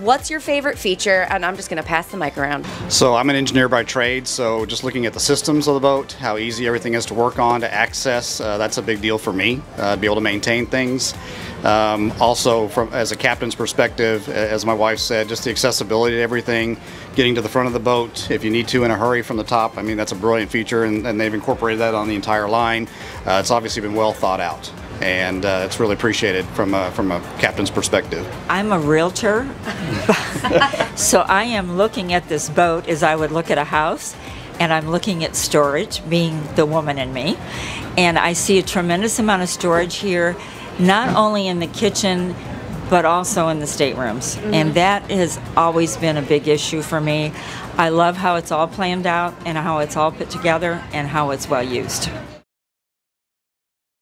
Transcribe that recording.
what's your favorite feature? And I'm just going to pass the mic around. So I'm an engineer by trade, so just looking at the systems of the boat, how easy everything is to work on, to access, uh, that's a big deal for me, uh, be able to maintain things. Um, also, from as a captain's perspective, as my wife said, just the accessibility to everything, getting to the front of the boat if you need to in a hurry from the top. I mean, that's a brilliant feature, and, and they've incorporated that on the entire line. Uh, it's obviously been well thought out and uh, it's really appreciated from a, from a captain's perspective. I'm a realtor, so I am looking at this boat as I would look at a house, and I'm looking at storage, being the woman in me, and I see a tremendous amount of storage here, not only in the kitchen. But also in the staterooms. Mm-hmm. And that has always been a big issue for me. I love how it's all planned out and how it's all put together and how it's well used.